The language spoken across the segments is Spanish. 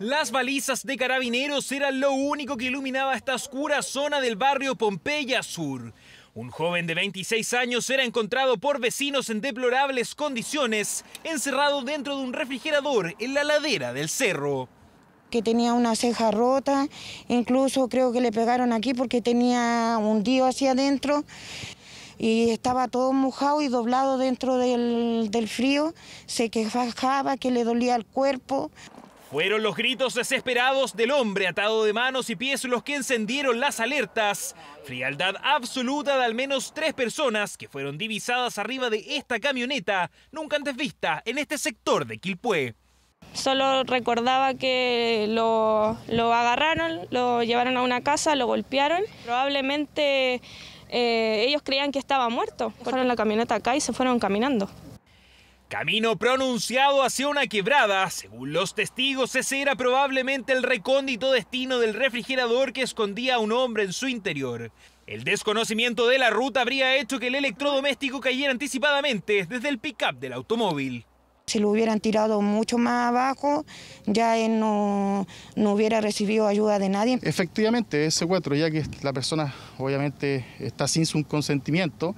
Las balizas de carabineros eran lo único que iluminaba esta oscura zona del barrio Pompeya Sur. Un joven de 26 años era encontrado por vecinos en deplorables condiciones, encerrado dentro de un refrigerador en la ladera del cerro. Que tenía una ceja rota, incluso creo que le pegaron aquí porque tenía hundido hacia adentro y estaba todo mojado y doblado dentro del, del frío, se quejaba que le dolía el cuerpo. Fueron los gritos desesperados del hombre atado de manos y pies los que encendieron las alertas. Frialdad absoluta de al menos tres personas que fueron divisadas arriba de esta camioneta, nunca antes vista en este sector de Quilpué. Solo recordaba que lo, agarraron, lo llevaron a una casa, lo golpearon. Probablemente eh, ellos creían que estaba muerto. Fueron la camioneta acá y se fueron caminando. Camino pronunciado hacia una quebrada. Según los testigos, ese era probablemente el recóndito destino del refrigerador que escondía a un hombre en su interior. El desconocimiento de la ruta habría hecho que el electrodoméstico cayera anticipadamente desde el pick-up del automóvil. Si lo hubieran tirado mucho más abajo, ya él no, no hubiera recibido ayuda de nadie. Efectivamente, es secuestro, ya que la persona obviamente está sin su consentimiento,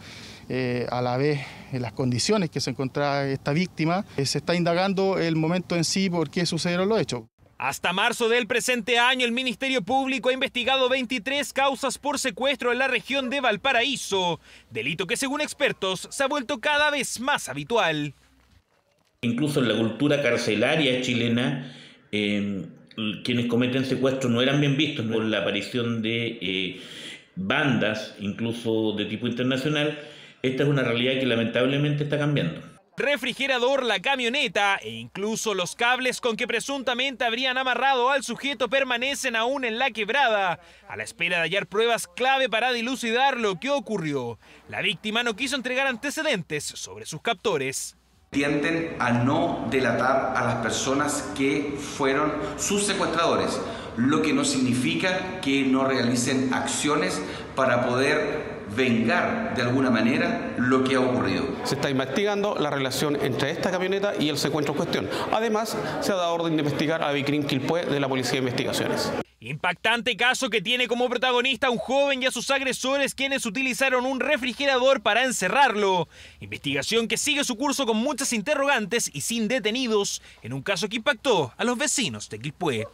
eh, a la vez en las condiciones que se encontraba esta víctima, eh, se está indagando el momento en sí por qué sucedieron los hechos. Hasta marzo del presente año, el Ministerio Público ha investigado 23 causas por secuestro en la región de Valparaíso, delito que según expertos se ha vuelto cada vez más habitual. Incluso en la cultura carcelaria chilena, eh, quienes cometen secuestro no eran bien vistos por la aparición de eh, bandas, incluso de tipo internacional. Esta es una realidad que lamentablemente está cambiando. Refrigerador, la camioneta e incluso los cables con que presuntamente habrían amarrado al sujeto permanecen aún en la quebrada, a la espera de hallar pruebas clave para dilucidar lo que ocurrió. La víctima no quiso entregar antecedentes sobre sus captores tienden a no delatar a las personas que fueron sus secuestradores, lo que no significa que no realicen acciones para poder vengar de alguna manera lo que ha ocurrido. Se está investigando la relación entre esta camioneta y el secuestro en cuestión. Además, se ha dado orden de investigar a Vicrim Quilpue de la Policía de Investigaciones. Impactante caso que tiene como protagonista a un joven y a sus agresores quienes utilizaron un refrigerador para encerrarlo. Investigación que sigue su curso con muchas interrogantes y sin detenidos en un caso que impactó a los vecinos de Quilpué.